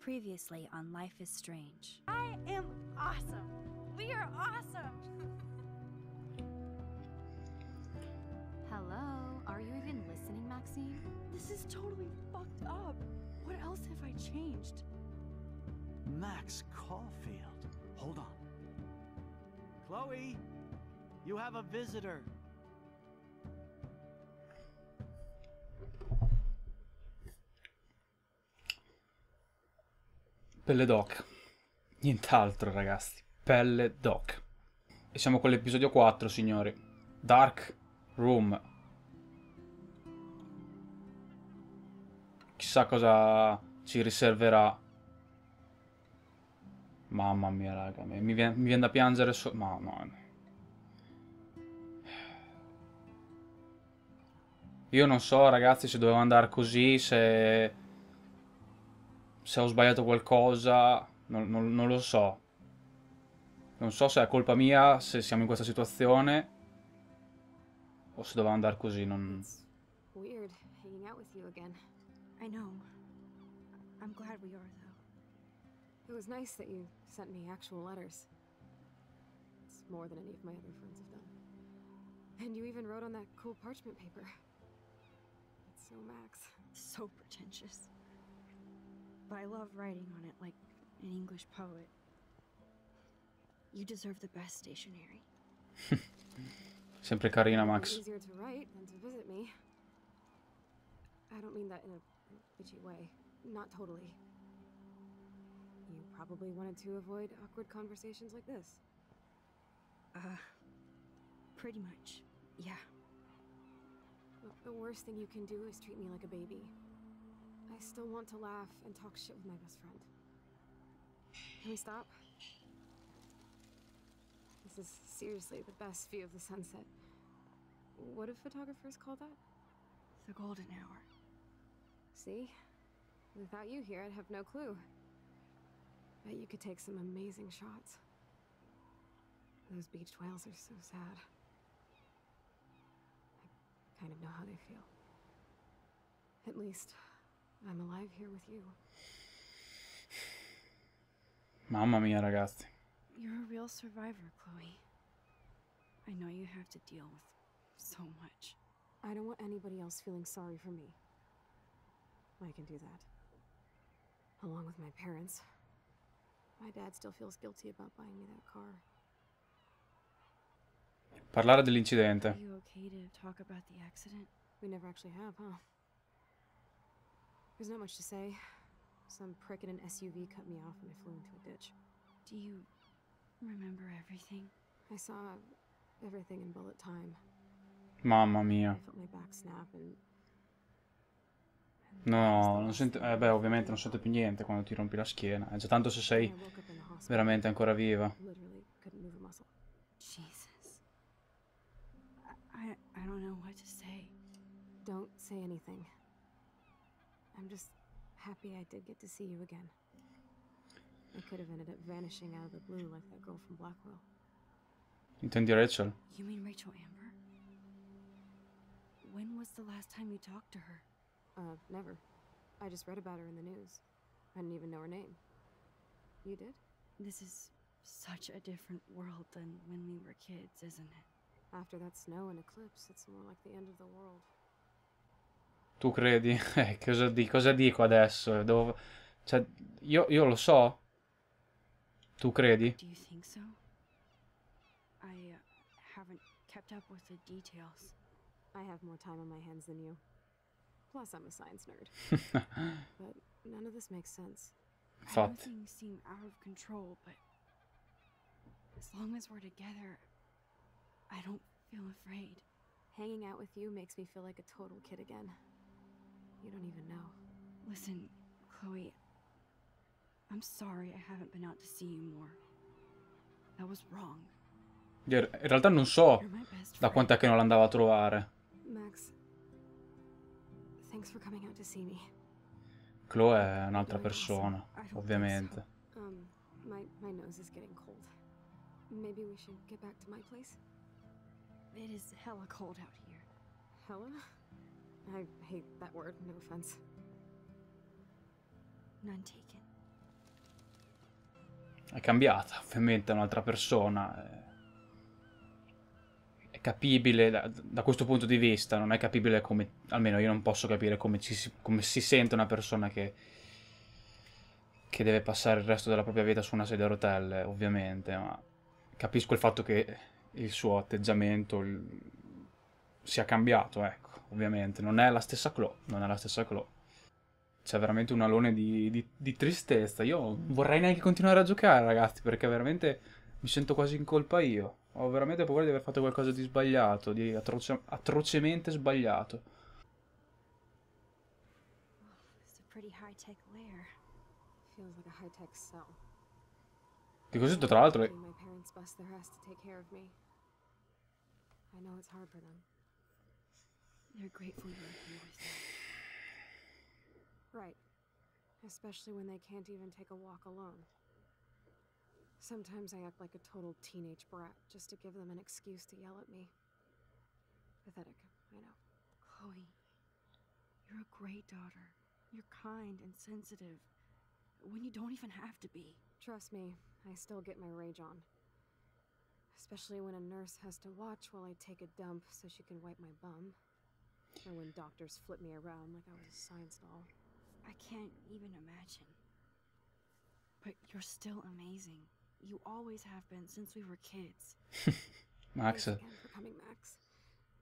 Previously on Life is Strange. I am awesome. We are awesome. Hello? Are you even listening, Maxine? This is totally fucked up. What else have I changed? Max Caulfield. Hold on. Chloe, you have a visitor. Pelle d'oca. Nient'altro, ragazzi. Pelle d'oca. E siamo con l'episodio 4, signori. Dark Room. Chissà cosa ci riserverà. Mamma mia, raga. Mi viene, mi viene da piangere so... Ma no. Io non so, ragazzi, se dovevo andare così, se... Se ho sbagliato qualcosa, non, non- non lo so. Non so se è colpa mia, se siamo in questa situazione, o se doveva andare così, non... Weird hanging out with you again. I know. I'm glad we are, though. It was nice that you sent me actual letters. It's more than any of my other friends have done. And you even wrote on that cool parchment paper. It's so Max. So pretentious. But I love writing on it like an English poet. You deserve the best stationery. Sempre carina, Probably Max. Easier to write than to visit me. I don't mean that in a bitchy way. Not totally. You probably wanted to avoid awkward conversations like this. Uh, pretty much. Yeah. The worst thing you can do is treat me like a baby. I still want to laugh and talk shit with my best friend. Can we stop? This is seriously the best view of the sunset. What do photographers call that? The golden hour. See? Without you here, I'd have no clue. Bet you could take some amazing shots. Those beached whales are so sad. I kind of know how they feel. At least, I'm alive here with you. Mamma mia, ragazzi. You're a real survivor, Chloe. I know you have to deal with so much. I don't want anybody else feeling sorry for me. I can do that. Along with my parents. My dad still feels guilty about buying me that car. Parlare Are dell'incidente. you okay to talk about the accident? We never actually have, huh? There's not much to say. Some prick in an SUV cut me off and I flew into a ditch. Do you remember everything? I saw everything in bullet time. Mamma mia. I felt my back snap and. No, non sento... Eh beh, ovviamente non sento più niente quando ti rompi la schiena. È già tanto se sei veramente ancora viva. Jesus. I I don't know what to say. Don't say anything. I'm just happy I did get to see you again. I could have ended up vanishing out of the blue like that girl from Blackwell. Intendi Rachel? You mean Rachel Amber? When was the last time you talked to her? Uh, never. I just read about her in the news. I didn't even know her name. You did? This is such a different world than when we were kids, isn't it? After that snow and eclipse, it's more like the end of the world. Tu credi? Eh, cosa, di- cosa dico adesso? Devo... Cioè, io, io lo so. Tu credi? Do you think so? I uh, haven't kept up with the details. I have more time on my hands than you. Plus, I'm a science nerd. but none of this makes sense. Infatti. things seem out of control, but as long as we're together, I don't feel afraid. Hanging out with you makes me feel like a total kid again. Even know. Listen, Chloe, I'm sorry I haven't been out to see you more. That was wrong. In realtà non so da quant'è che non l'andava a trovare. Max, thanks for coming out to see me. Chloe è un'altra persona, ovviamente. Um, my my nose is getting cold. Maybe we should get back to my place. It is hella cold out here. Hella? I hate that word. No offense. None taken. è cambiata, ovviamente è un'altra persona. È, è capibile da, da, questo punto di vista, non è capibile come, almeno io non posso capire come, ci, come si sente una persona che, che deve passare il resto della propria vita su una sedia a rotelle, ovviamente, ma capisco il fatto che il suo atteggiamento il, sia cambiato, ecco, ovviamente. Non è la stessa Chloe, non è la stessa Chloe c'è veramente un alone di, di, di, tristezza. Io vorrei neanche continuare a giocare, ragazzi, perché veramente mi sento quasi in colpa io. Ho veramente paura di aver fatto qualcosa di sbagliato, di atroce, atrocemente sbagliato. Che cos'è tra l'altro? È... They're grateful you're here Right. Especially when they can't even take a walk alone. Sometimes I act like a total teenage brat just to give them an excuse to yell at me. Pathetic, I know. Chloe, you're a great daughter. You're kind and sensitive. When you don't even have to be. Trust me, I still get my rage on. Especially when a nurse has to watch while I take a dump so she can wipe my bum. Or when doctors flip me around like I was a science doll. I can't even imagine. But you're still amazing. You always have been since we were kids. Max. Thanks again for coming, Max.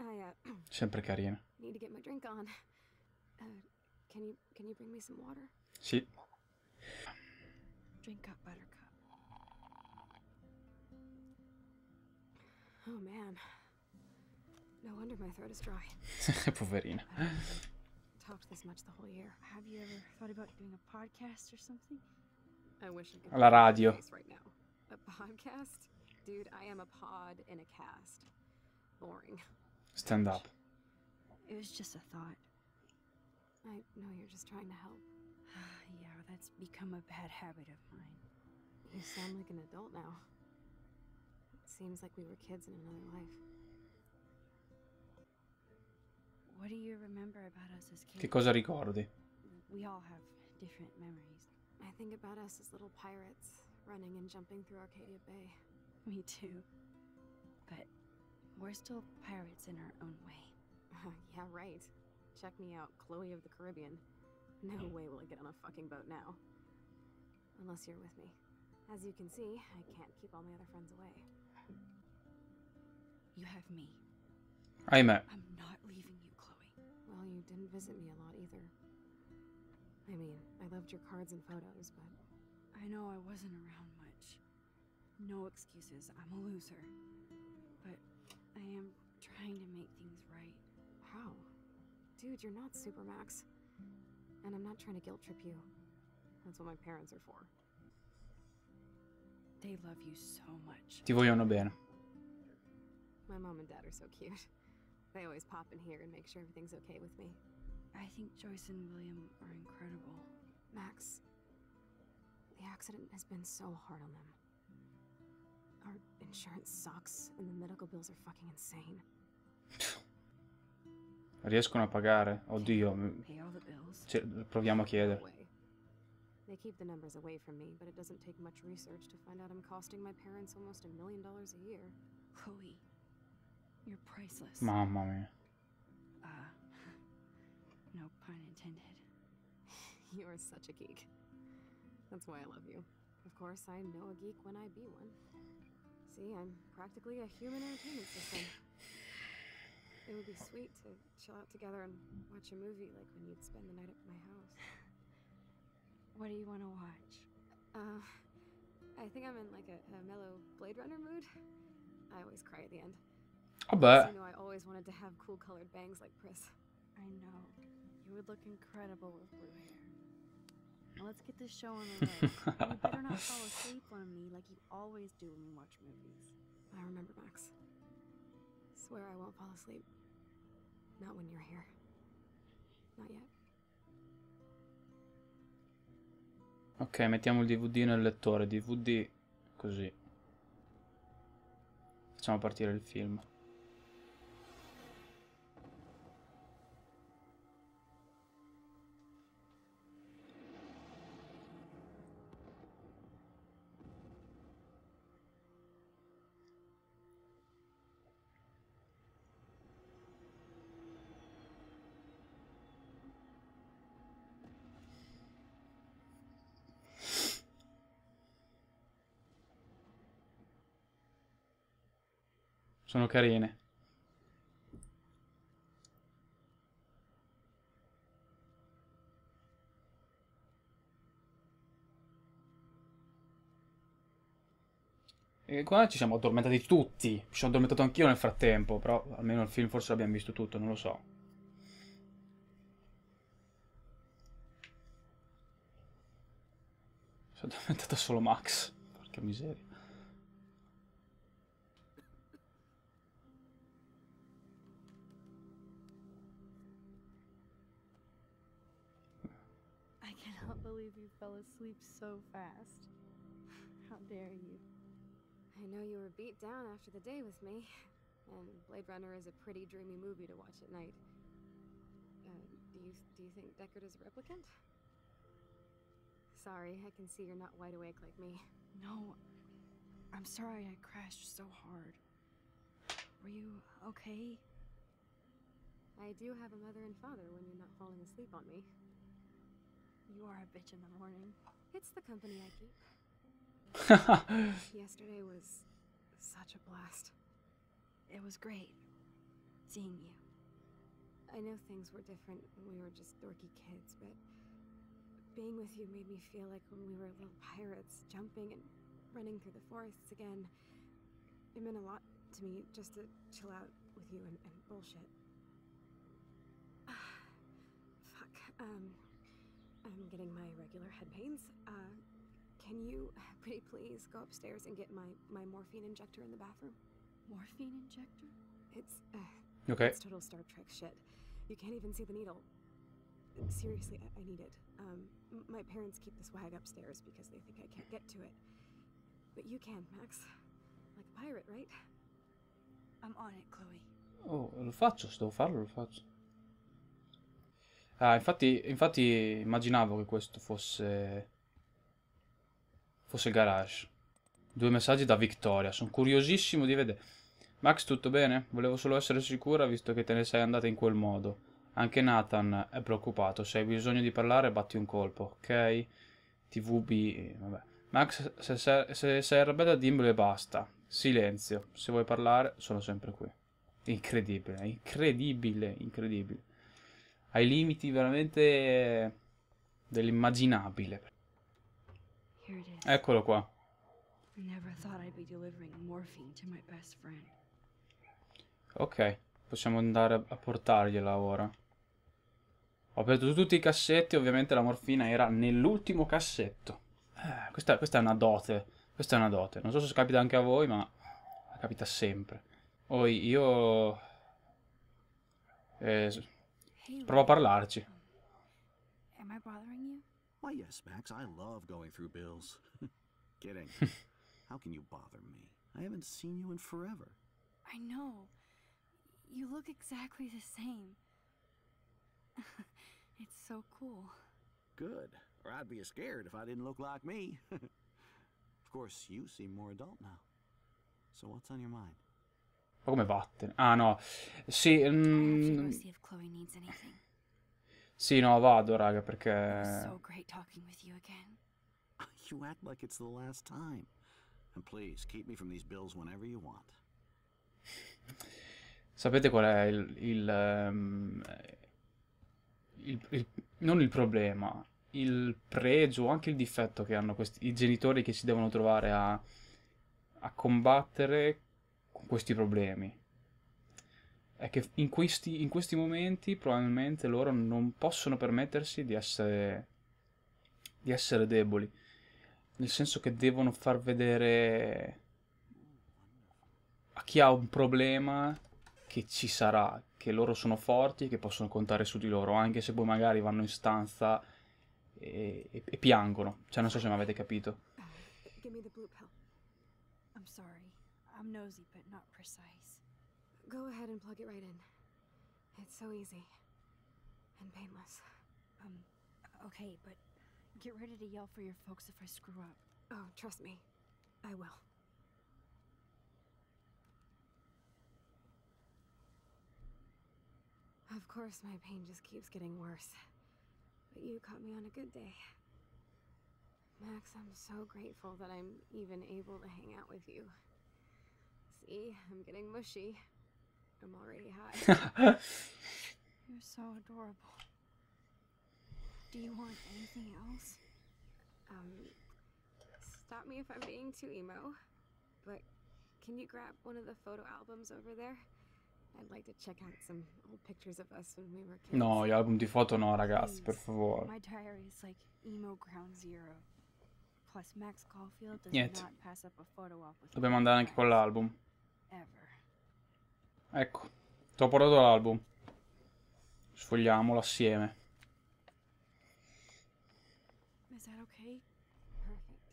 I uh, sempre carina. Need to get my drink on. Uh, can you can you bring me some water? Sì. Drink up, Buttercup. Oh man. No wonder my throat is dry. Poverina. talked this much the whole year. Have you ever thought about doing a podcast or something? I wish I could. La radio. Right now, a podcast, dude. I am a pod in a cast. Boring. Stand up. It was just a thought. I know you're just trying to help. yeah, that's become a bad habit of mine. You sound like an adult now. It seems like we were kids in another life. What do you remember about us as kids? Che cosa ricordi? We all have different memories. I think about us as little pirates, running and jumping through Arcadia Bay. Me too. But we're still pirates in our own way. yeah, right. Check me out, Chloe of the Caribbean. No hmm. way will I get on a fucking boat now. Unless you're with me. As you can see, I can't keep all my other friends away. You have me. Ahimè. I'm not leaving well, you didn't visit me a lot either. I mean, I loved your cards and photos, but... I know I wasn't around much. No excuses, I'm a loser. But I am trying to make things right. How? Dude, you're not Supermax. And I'm not trying to guilt trip you. That's what my parents are for. They love you so much. Ti vogliono bene. My mom and dad are so cute. They always pop in here and make sure everything's okay with me. I think Joyce and William are incredible. Max, the accident has been so hard on them. Our insurance sucks and the medical bills are fucking insane. Riescono a pagare? Oddio. Pay all the bills. Cioè, proviamo a chiedere. They keep the numbers away from me, but it doesn't take much research to find out I'm costing my parents almost a million dollars a year. Chloe, you're priceless. Mamma mia. Uh, no pun intended. you are such a geek. That's why I love you. Of course, I know a geek when I be one. See, I'm practically a human entertainment system. It would be sweet to chill out together and watch a movie like when you'd spend the night at my house. What do you want to watch? Uh, I think I'm in like a, a mellow Blade Runner mood. I always cry at the end. Vabbè. You know I always wanted to have cool colored bangs like Chris. I know. You would look incredible with blue hair. Now let's get this show on the road. you better not fall asleep on me like you always do when we watch movies. I remember, Max. Swear I won't fall asleep. Not when you're here. Not yet. Ok, mettiamo il DVD nel lettore. DVD così. Facciamo partire il film. Sono carine. E qua ci siamo addormentati tutti. Mi sono addormentato anch'io nel frattempo, però almeno il film forse l'abbiamo visto tutto, non lo so. Si è addormentato solo Max. Porca miseria. Fell asleep so fast. How dare you? I know you were beat down after the day with me, and Blade Runner is a pretty dreamy movie to watch at night. Uh, do you do you think Deckard is a replicant? Sorry, I can see you're not wide awake like me. No, I'm sorry I crashed so hard. Were you okay? I do have a mother and father when you're not falling asleep on me. You are a bitch in the morning. It's the company I keep. Yesterday was such a blast. It was great seeing you. I know things were different when we were just dorky kids, but being with you made me feel like when we were little pirates, jumping and running through the forests again. It meant a lot to me just to chill out with you and, and bullshit. Fuck. Um, I'm getting my regular head pains. Uh, can you pretty please go upstairs and get my, my morphine injector in the bathroom? Morphine injector? It's, uh, Ok. it's total Star Trek shit. You can't even see the needle. Seriously, I, I need it. Um, m- my parents keep the swag upstairs because they think I can't get to it. But you can, Max. Like a pirate, right? I'm on it, Chloe. Oh, lo faccio, se devo farlo, lo faccio. Ah, infatti, infatti immaginavo che questo fosse... fosse il garage. Due messaggi da Victoria, sono curiosissimo di vedere. Max, tutto bene? Volevo solo essere sicura visto che te ne sei andata in quel modo. Anche Nathan è preoccupato, se hai bisogno di parlare batti un colpo, ok? TVB, vabbè. Max, se, se, se sei arrabbiata dimmelo e basta. Silenzio, se vuoi parlare sono sempre qui. Incredibile, incredibile, incredibile. Ai limiti veramente dell'immaginabile. Eccolo qua. Ok, possiamo andare a- a portargliela ora. Ho aperto tutti i cassetti, ovviamente la morfina era nell'ultimo cassetto. Eh, questa, questa è una dote, questa è una dote. Non so se capita anche a voi, ma capita sempre. Poi io... eh, s- Hey, provo a parlarci. am I bothering you? Why, yes, Max. I love going through bills. Kidding. How can you bother me? I haven't seen you in forever. I know. You look exactly the same. it's so cool. Good. Or I'd be scared if I didn't look like me. of course, you seem more adult now. So what's on your mind? Ma come vattene? Ah no, sì, mm, sì, no, vado, raga, perché... you act like it's the last time. And please, keep me from these bills whenever you want. Sapete qual è il, il, ehm, il- il- non il problema, il pregio, anche il difetto che hanno questi, i genitori che si devono trovare a, a combattere questi problemi? È che in questi, in questi momenti probabilmente loro non possono permettersi di essere, di essere deboli, nel senso che devono far vedere a chi ha un problema che ci sarà, che loro sono forti e che possono contare su di loro, anche se poi magari vanno in stanza e, e- e piangono. Cioè, non so se mi avete capito. Uh, give me the blue pill. I'm sorry. I'm nosy, but not precise. Go ahead and plug it right in. It's so easy. And painless. Um, okay, but get ready to yell for your folks if I screw up. Oh, trust me. I will. Of course, my pain just keeps getting worse. But you caught me on a good day. Max, I'm so grateful that I'm even able to hang out with you. I'm getting mushy. I'm already high. You're so adorable. Do you want anything else? um, stop me if I'm being too emo, but can you grab one of the photo albums over there? I'd like to check out some old pictures of us when we were kids. No, gli album di foto no, ragazzi, per Please. favore. My diary is like emo ground zero. Plus, Max Caulfield does Niente. not pass up a photo op with Dobbiamo andare anche con l'album. Ever. Ecco, ti ho portato l'album. Sfogliamolo assieme. Is that okay? Perfect.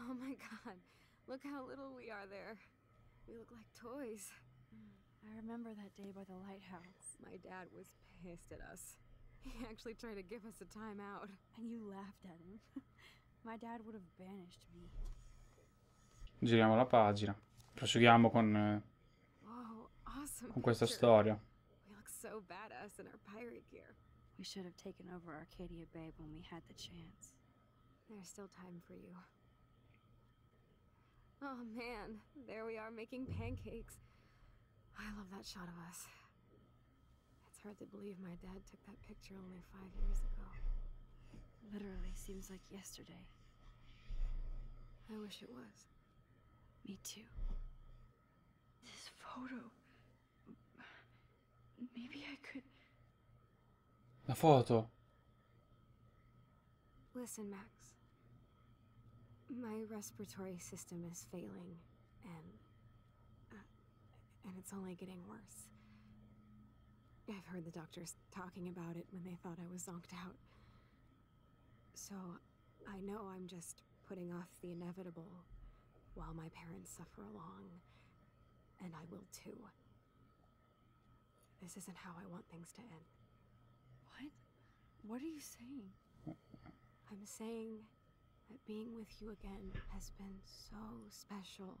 Oh my god, look how little we are there. We look like toys. Mm, I remember that day by the lighthouse, My dad was pissed at us. He actually tried to give us a timeout. and you laughed at him. My dad would have banished me. Giriamo la pagina. Proseguiamo con, eh, Whoa, awesome. con questa storia. We look so badass in our pirate gear. We should have taken over Arcadia Bay when we had the chance. There's still time for you. Oh man, there we are making pancakes. I love that shot of us. It's hard to believe my dad took that picture only five years ago. Literally seems like yesterday. I wish it was. Me too. This photo. Maybe I could. La foto. Listen, Max. My respiratory system is failing, and. Uh, and it's only getting worse. I've heard the doctors talking about it when they thought I was zonked out. So, I know I'm just putting off the inevitable while my parents suffer along, and I will too. This isn't how I want things to end. What? What are you saying? I'm saying that being with you again has been so special.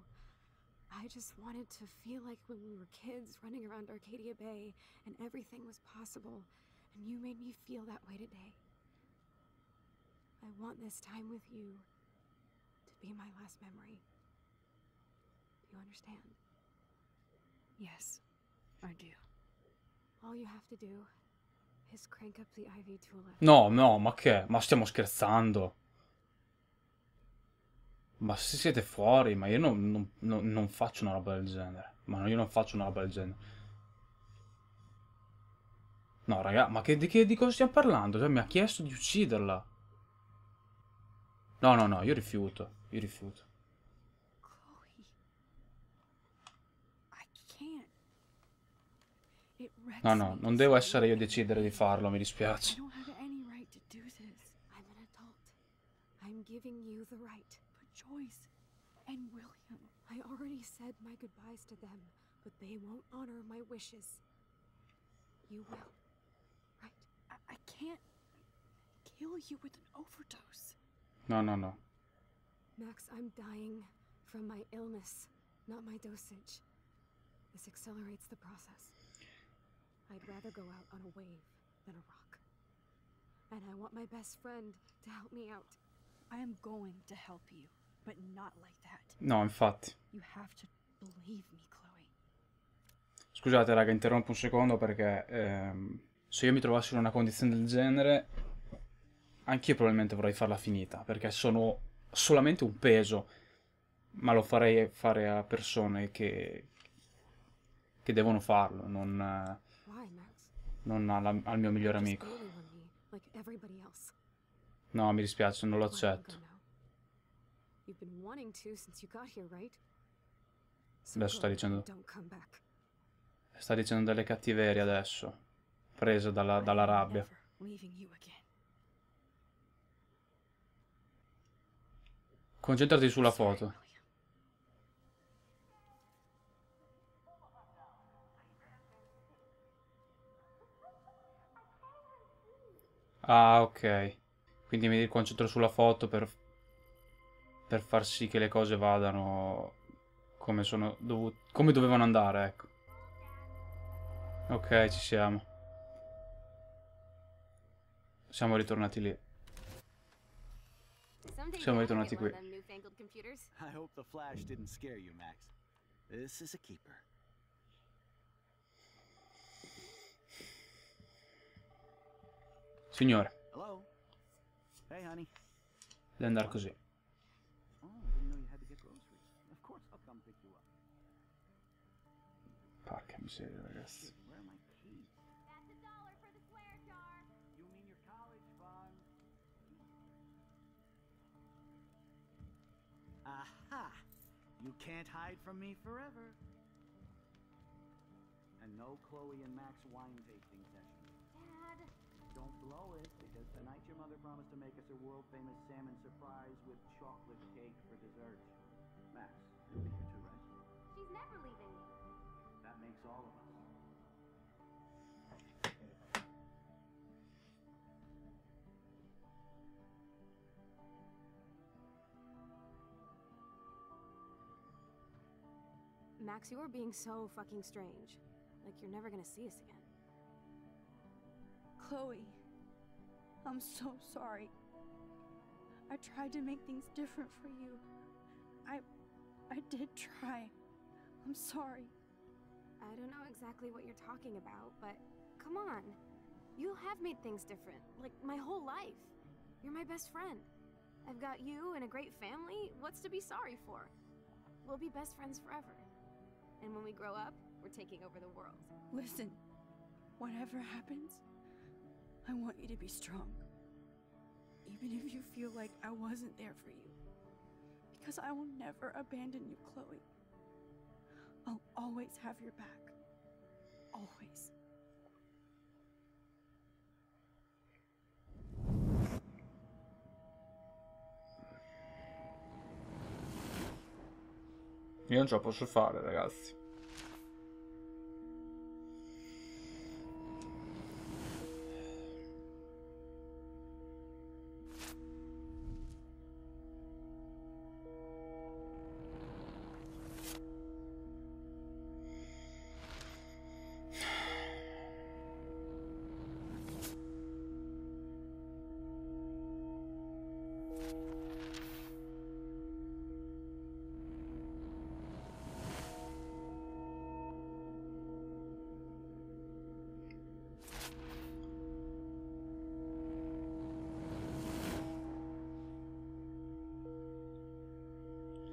I just wanted to feel like when we were kids running around Arcadia Bay and everything was possible, and you made me feel that way today. I want this time with you to be my last memory. You understand? Yes, I do. All you have to do is crank up the IV to 11. No, no, ma che? Ma stiamo scherzando? Ma se siete fuori, ma io non, non- non- non faccio una roba del genere. Ma io non faccio una roba del genere. No, raga, ma che, di, che, di cosa stiamo parlando? Cioè, mi ha chiesto di ucciderla. No, no, no, io rifiuto. Io rifiuto. No, no, non devo essere io a decidere di farlo, mi dispiace. don't have any right to do this. I'm an adult. I'm giving you the right. But Joyce and William. I already said my goodbyes to them, but they won't honor my wishes. You will. Right? I, I can't kill you with an overdose. No, no, no. Max, I'm dying from my illness, not my dosage. This accelerates the process. I'd rather go out on a wave than a rock. And I want my best friend to help me out. I am going to help you, but not like that. No, infatti. You have to believe me, Chloe. Scusate, raga, interrompo un secondo perché ehm, se io mi trovassi in una condizione del genere, anch'io probabilmente vorrei farla finita, perché sono solamente un peso, ma lo farei fare a persone che, che devono farlo, non? Non alla, al mio migliore amico. No, mi dispiace, non lo accetto. Adesso sta dicendo... Sta dicendo delle cattiverie adesso. Presa dalla, dalla rabbia. Concentrati sulla foto. Ah, ok. Quindi mi concentro sulla foto per, per far sì che le cose vadano come sono dovu- come dovevano andare, ecco. Ok, ci siamo. Siamo ritornati lì. Siamo ritornati qui. I hope the flash didn't scare you, Max. This is a keeper. Swear oh, jar. You mean your college fund? Aha! You can't hide from me forever. And no Chloe and Max wine tasting session. Dad. Don't blow it, because tonight your mother promised to make us a world famous salmon surprise with chocolate cake for dessert. Max, you'll be here too, right? She's never leaving me. That makes all of us. Max, you are being so fucking strange. Like you're never gonna see us again. Chloe, I'm so sorry. I tried to make things different for you. I I did try. I'm sorry. I don't know exactly what you're talking about, but come on. You have made things different, like my whole life. You're my best friend. I've got you and a great family. What's to be sorry for? We'll be best friends forever. And when we grow up, we're taking over the world. Listen, whatever happens, I want you to be strong. Even if you feel like I wasn't there for you. Because I will never abandon you, Chloe. I'll always have your back. Always. Io non ce la posso fare, ragazzi.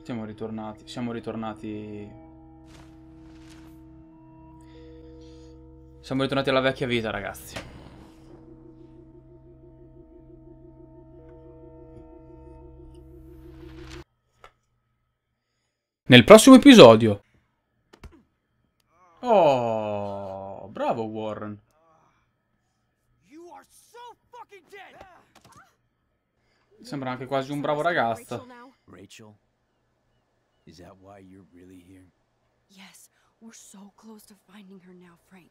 Siamo ritornati. Siamo ritornati. Siamo ritornati alla vecchia vita, ragazzi. Nel prossimo episodio. Oh, bravo Warren. Sembra anche quasi un bravo ragazzo. Rachel? Is that why you're really here? Yes, we're so close to finding her now, Frank.